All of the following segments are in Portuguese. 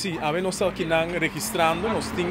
sim, nós estamos aqui registrando, nós tem,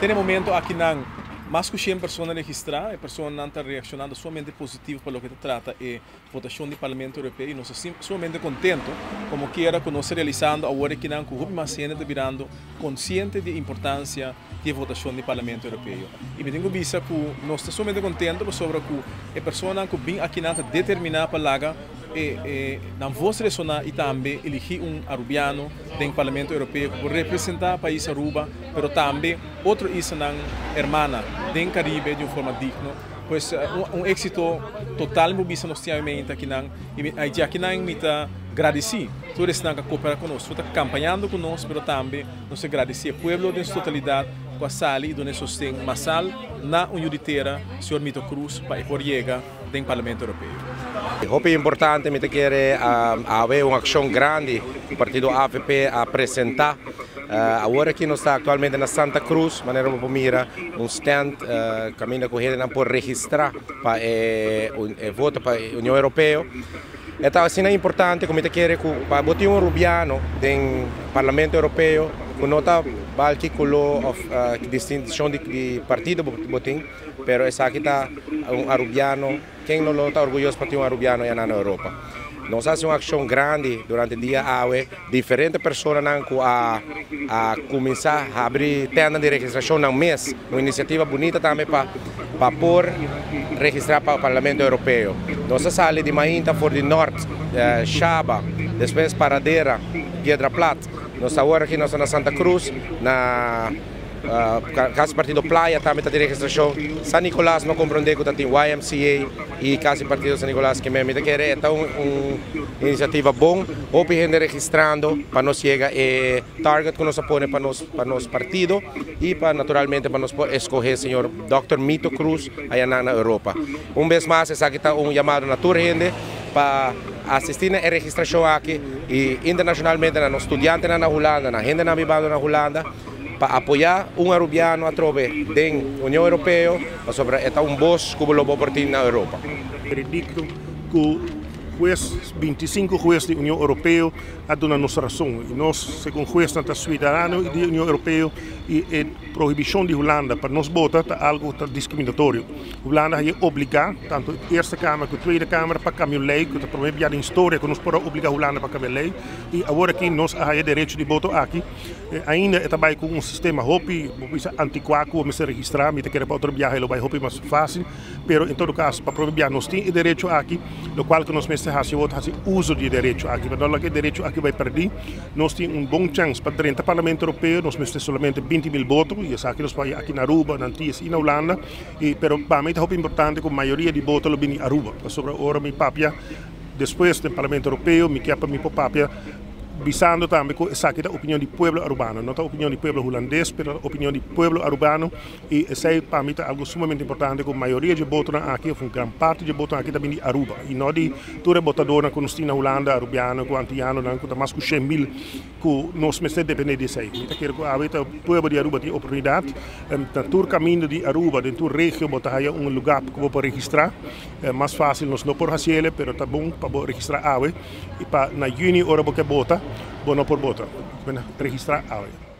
tem momento aqui não mais que 100 pessoas registradas, a pessoa não está reaccionando somente positivo para o que se trata é votação do Parlamento Europeu e nós estamos somente contentos como que era que nós realizando agora que não com mais gente virando consciente da importância da votação do Parlamento Europeu. E me tenho visto que nós estamos somente contentos sobre que a pessoa que vem aqui não determinada para lá e, e na vossa ressonar e também eleger um arubiano do Parlamento Europeu para representar o país Aruba, mas também outro na hermana do Caribe de uma forma digna. Pois um, um êxito total mo bisa nós temos aqui não e aqui não me tá agradeci todos estão a cooperar conosco, está campanhando conosco, mas também nos agradeci o povo em sua totalidade com a sala e do sustento massal na União Europeia, Sr. Mito Cruz, para o do Parlamento Europeu. Hope é importante, me quer uh, haver uma ação grande, o partido AFP a apresentar. Uh, agora que nós está atualmente na Santa Cruz, maneira como mira um stand, uh, caminho corrida não por registrar para eh, eh, voto para a União Europeia. Então, assim é importante, como te quer, para botar um rubiano no Parlamento Europeu, que não está balki uh, distinção de, de partido essa aqui está um arubiano, quem não está orgulhoso para ter um arubiano na Europa. Nós fazemos uma ação grande durante o dia AUE, diferentes pessoas a, a começar a abrir tenda de registração no mês, uma iniciativa bonita também para para pôr registrar para o Parlamento Europeu. Nós saímos de Mainta, for de Norte, eh, Chaba, depois Paradeira, Piedra Plata. Nós agora aqui nós na Santa Cruz, na uh, partido Playa também está de registração. São Nicolás não compreende que tem YMCA e caso partido São Nicolás que mesmo quer é então uma iniciativa bom, ou gente registrando para nós chegar e target que nós põe para nós para nós partido e para naturalmente para nós escolher senhor Dr. Mito Cruz aí na Europa. Um vez mais, essa aqui está um chamado na tour gente para assistir a registração aqui e internacionalmente nos estudantes na Holanda, na gente na vivendo na Holanda, para apoiar um arubiano a trove da União Europeia sobre um voz que lo portar na Europa. Acredito que juez, 25 jueces da União Europeia a dar nossa razão. E nós, segundo juez, tanto cidadãos da União Europeia e a proibição de Holanda para nós votar é algo discriminatório. Holanda é obrigado, tanto a Eerste Câmara como a Tweede Câmara, para cambiar lei, que é proibido a história, que nós podemos obrigar a Holanda para cambiar lei. E agora aqui nós temos direito de votar aqui. Ainda é também com um sistema hopi, antiquado, vamos registrar, mas quer para outro viagem, vai hopi mais fácil. Mas, em todo caso, para proibir, nós temos direito aqui, no qual que nós se outro uso de direito aqui, mas é que direito aqui vai perder. Nós temos um bom chance para 30 Parlamento Europeu, nós temos somente 20 mil votos, e isso aqui nós vamos aqui na Aruba, na Antilles e na Holanda, e, pero para mim é importante que a maioria de votos vem na Aruba. Sobre a hora, mi papia, depois do Parlamento Europeu, me quer para mi papia, visando também a opinião do povo urbano, não a opinião do povo holandês, mas a opinião do povo urbano. E isso é para mim algo sumamente importante, que a maioria de votos aqui, uma grande parte de votos aqui também de Aruba, e não de toda votadora que nós na Holanda, arubiano, com antiano, com mais de 100 mil, que nós precisamos depender disso aí. Então, quero que o povo de Aruba tem oportunidade, na todo de Aruba, dentro da região, botar aí um lugar que vou registrar, mais fácil nós não por fazer, mas está bom para registrar e para na junho hora que bota, bueno por voto, registrar ahora.